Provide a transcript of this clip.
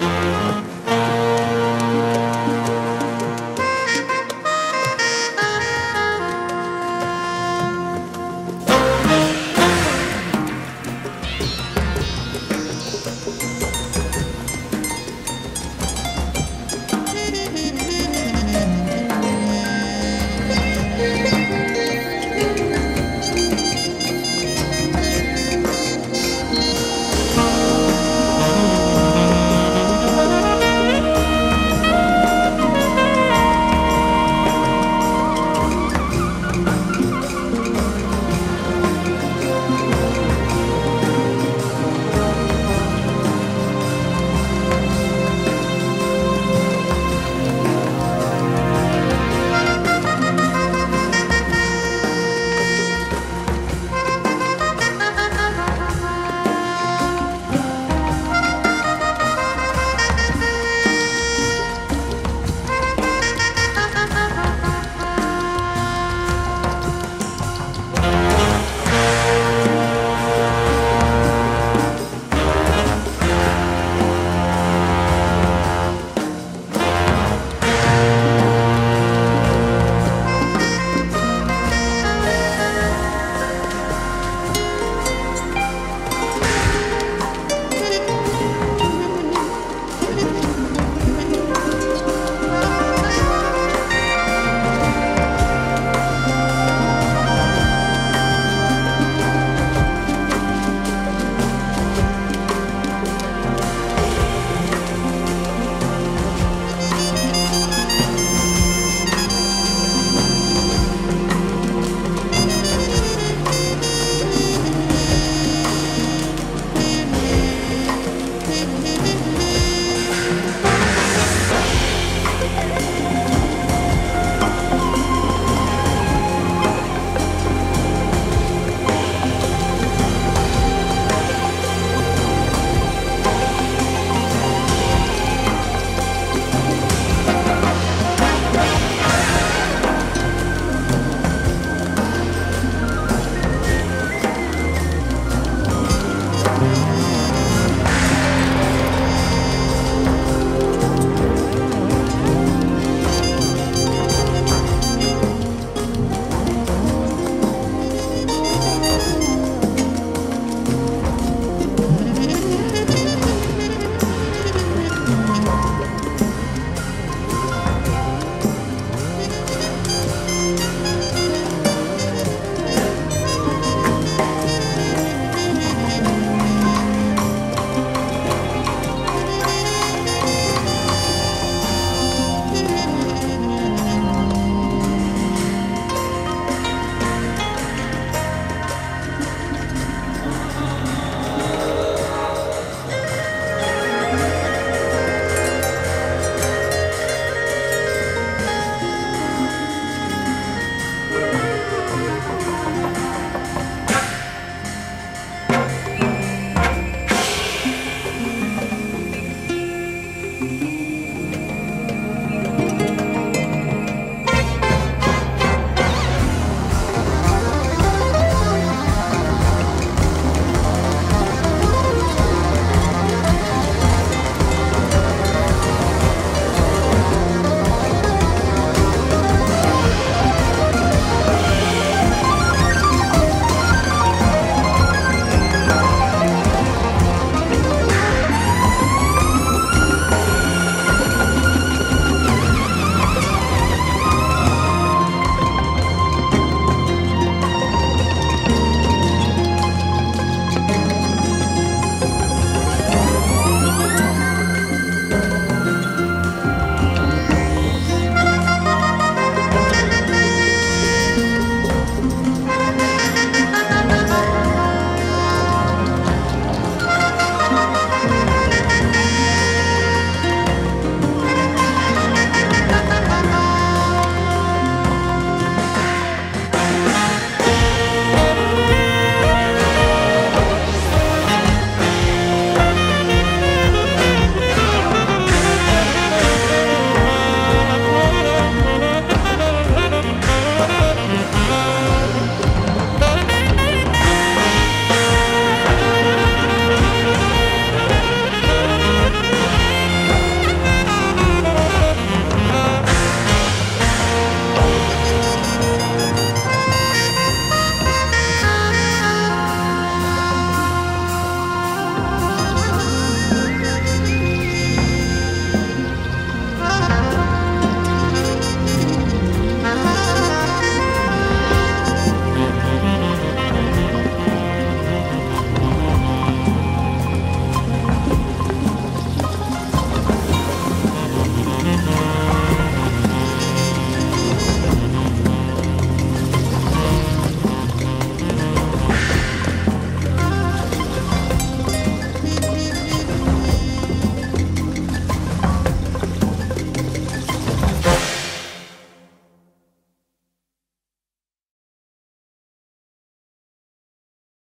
Bye.